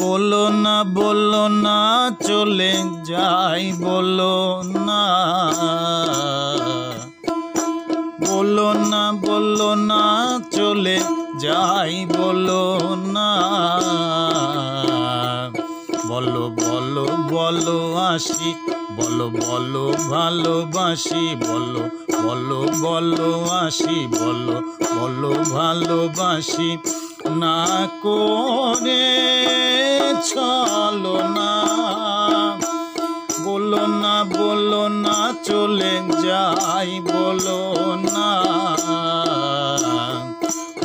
বলো না বলো না, চলে যাই, বলো না। বলো না বলো না, চলে যাই, বলো না। বলো বলো বলো, আসি। বলো বলো, ভালোবাসি। বলো বলো বলো, আসি। বলো বলো, ভালোবাসি। না করে, চলো না। বলো না বলো না, চলে যাই, বলো না।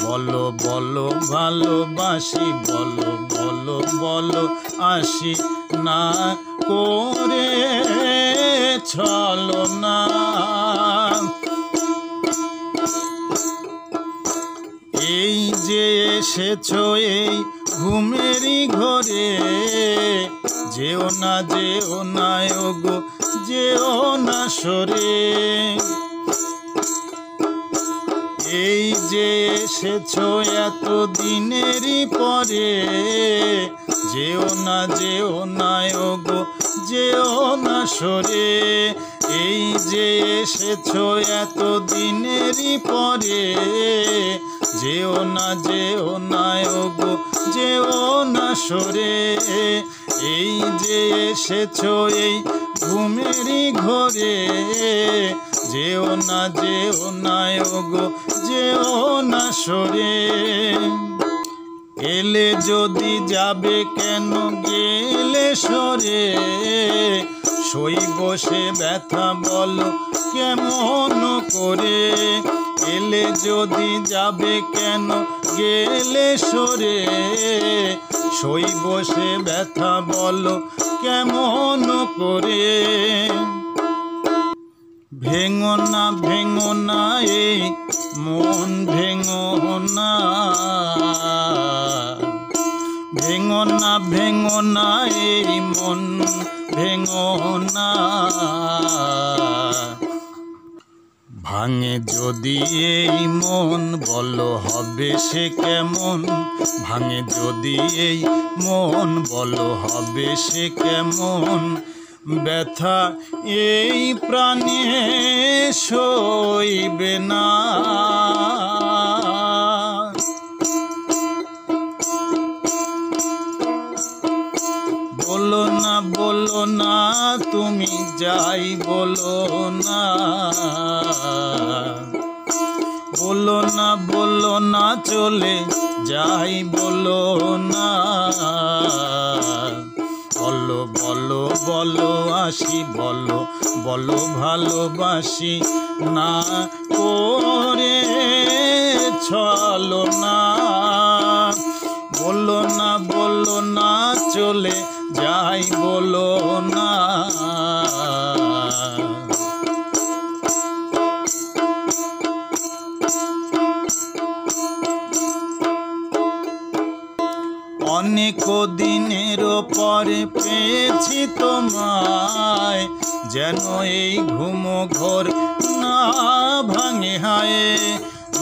বলো বলো, ভালোবাসি, বলো বলো বলো, আসি না করে, চলো না। এই যে এসেছ এই ঘুমেরই ঘরে। যেও না যেও না গো যেও না সরে। এই যে এসেছ এত দিনেরই পরে, যেও না যেও না গো যেও না সরে। এই যে এসেছ এত দিনেরই পরে যেও না যেও না গো, যেও না সরে। এই যে এসেছ এই ঘুমেরই ঘরে, যেও না যেও না গো, যেও না সরে। এলে যদি যাবে কেন গেলে সরে? সই বসে ব্যথা বলো, কেমন করে? এলে যদি যাবে কেন? গেলে সরে। সই বসে ব্যথা বলো, কেমন করে? ভেঙো না ভেঙো না, এই মন ভেঙো না। ভেঙো না ভেঙো না এই মন, ভেঙো না। ভাঙে যদি এই মন, বলো হবে সে কেমন? ভাঙে যদি এই মন, বলো হবে সে কেমন? ব্যথা এই প্রাণে সইবে না। যাই বলো না। বলো না বলো না, চলে যাই বলো না। বলো বলো বলো, আসি, বলো বলো, ভালোবাসি না করে চলো না। বলো না বলো না চলে যাই বলো না। অনেক দিনের পরে পেয়েছি তোমায়। যেন এই ঘুম ঘোর না ভাঙে হায়।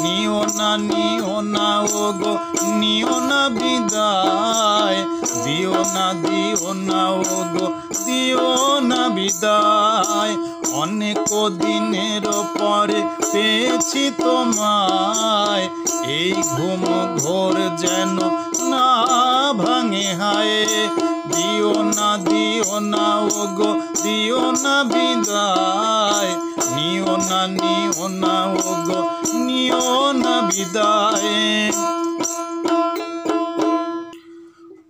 নিও না নিও না, ও গো, নিও না বিদায়। দিও না দিও না, ও গো, দিও না বিদায়। অনেক দিনের পরে পেয়েছি তোমায়। এই ঘুম ঘোর যেন না ভাঙে হায়। দিও না দিও না ও গো দিও না বিদায়। নিও না নিও না ও গো নিও না বিদায়।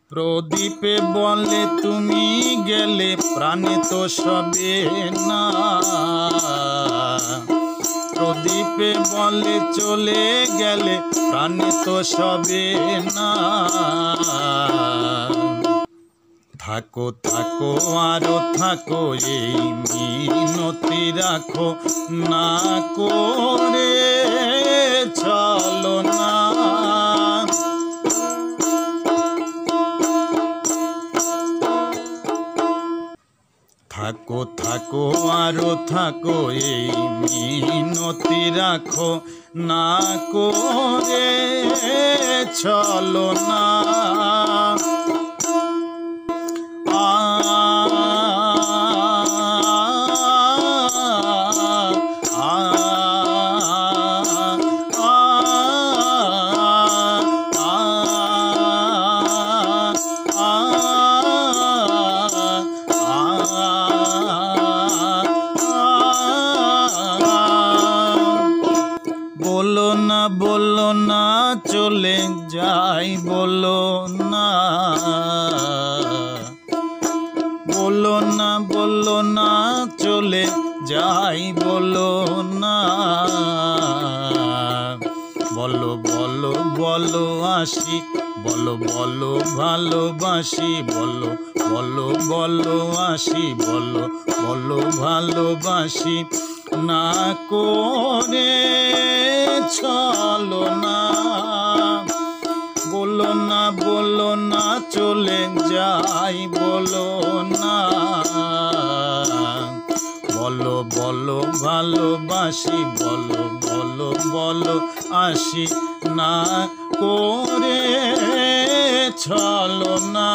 প্রদীপে বলে, তুমি গেলে, প্রাণে তো সবে না। প্রদীপে বলে চলে গেলে প্রাণে তো সবে না। থাকো থাকো, আরও থাকো, এই মিনতি রাখো না করে। চলো থাকো আরও থাকো এই মিনতি রাখো। না করে চলো না। বলো না বলো না, চলে যাই, বলো না। বলো বলো বলো, আসি। বলো বলো, ভালোবাসি। বলো বলো বলো, আসি। বলো বলো, ভালোবাসি। না করে যাই বলো না। বলো বলো ভালোবাসি বলো বলো বলো আসি না করে চলো না।